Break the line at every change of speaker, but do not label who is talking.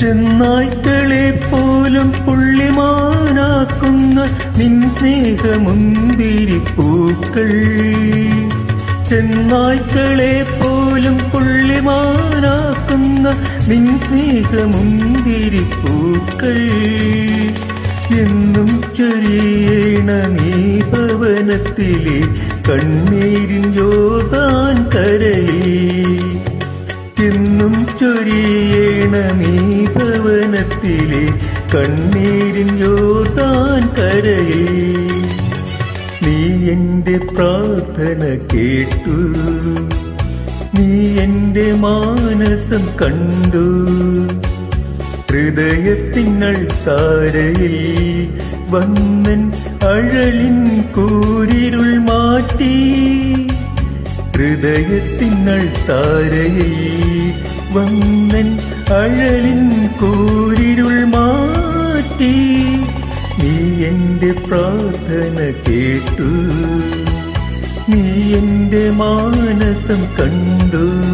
ചെന്നായ്ക്കളെ പോലും പുള്ളിമാനാക്കുന്ന നിൻ സ്നേഹമുന്തിരിപ്പൂക്കൾ. ചെന്നായ്ക്കളെ പോലും പുള്ളിമാനാക്കുന്ന നിൻ സ്നേഹമുന്തിരിപ്പൂക്കൾ. എന്നും ചൊരിയേണ നീ ഭവനത്തിലെ കണ്ണീരിൻ യോഗാൻ കരയിൽ. എന്നും ചൊരിയണമീ ഭവനത്തിലെ കണ്ണീരിൻ യോതാൻ കരയിൽ. നീ എന്റെ പ്രാർത്ഥന കേട്ടു. നീ എന്റെ മാനസം കണ്ടു. ഹൃദയത്തിങ്ങൾ താരയിൽ വന്നൻ അഴലിൻ കൂരിരുൾ മാറ്റി. ഹൃദയത്തിങ്ങൾ താരയിൽ വന്നൻ അഴലിൻ കൂരിരുൾ മാറ്റി. നീ എന്റെ പ്രാർത്ഥന കേട്ടു. നീ എന്റെ മാനസം കണ്ടു.